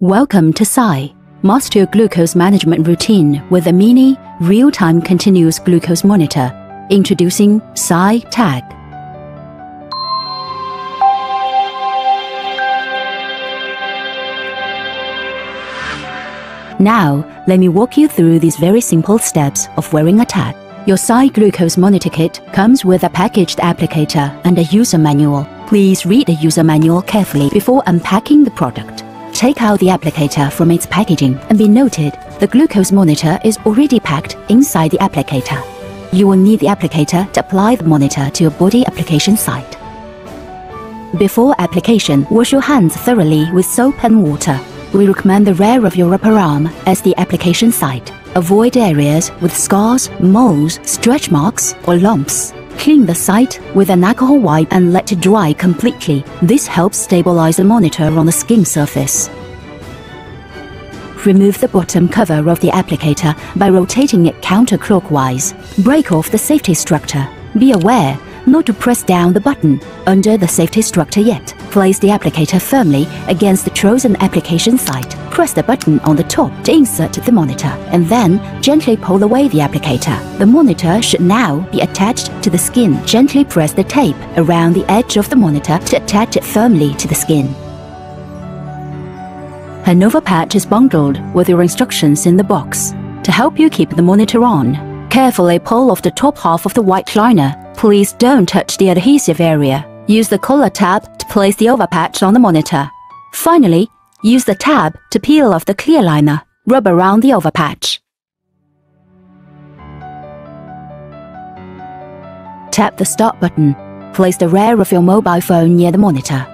Welcome to Syai. Master your glucose management routine with a mini, real-time continuous glucose monitor. Introducing Syai Tag. Now, let me walk you through these very simple steps of wearing a tag. Your Syai Glucose Monitor Kit comes with a packaged applicator and a user manual. Please read the user manual carefully before unpacking the product. Take out the applicator from its packaging and be noted, the glucose monitor is already packed inside the applicator. You will need the applicator to apply the monitor to your body application site. Before application, wash your hands thoroughly with soap and water. We recommend the rear of your upper arm as the application site. Avoid areas with scars, moles, stretch marks, or lumps. Clean the site with an alcohol wipe and let it dry completely. This helps stabilize the monitor on the skin surface. Remove the bottom cover of the applicator by rotating it counterclockwise. Break off the safety structure. Be aware not to press down the button under the safety structure yet. Place the applicator firmly against the chosen application site. Press the button on the top to insert the monitor, and then gently pull away the applicator. The monitor should now be attached to the skin. Gently press the tape around the edge of the monitor to attach it firmly to the skin. An overpatch is bundled with your instructions in the box. To help you keep the monitor on, carefully pull off the top half of the white liner Please don't touch the adhesive area. Use the color tab to place the overpatch on the monitor. Finally, use the tab to peel off the clear liner. Rub around the overpatch. Tap the start button. Place the rear of your mobile phone near the monitor.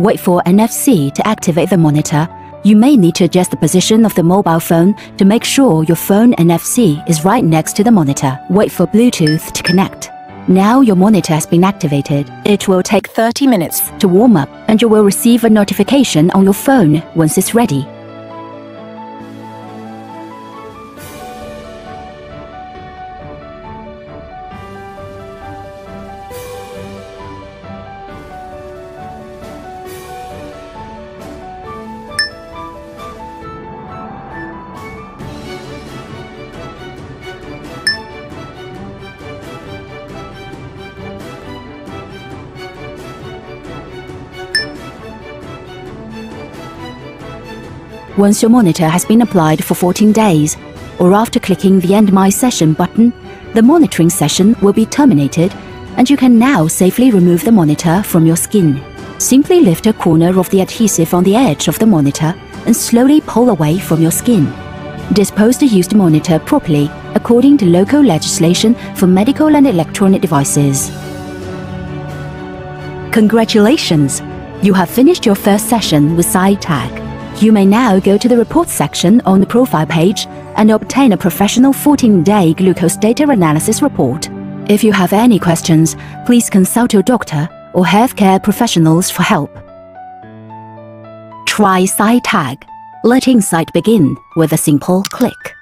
Wait for NFC to activate the monitor. You may need to adjust the position of the mobile phone to make sure your phone NFC is right next to the monitor. Wait for Bluetooth to connect. Now your monitor has been activated. It will take 30 minutes to warm up and you will receive a notification on your phone once it's ready. Once your monitor has been applied for 14 days, or after clicking the End My Session button, the monitoring session will be terminated and you can now safely remove the monitor from your skin. Simply lift a corner of the adhesive on the edge of the monitor and slowly pull away from your skin. Dispose the used monitor properly according to local legislation for medical and electronic devices. Congratulations! You have finished your first session with Syai Tag. You may now go to the Reports section on the profile page and obtain a professional 14-day glucose data analysis report. If you have any questions, please consult your doctor or healthcare professionals for help. Try Syai Tag. Let insight begin with a simple click.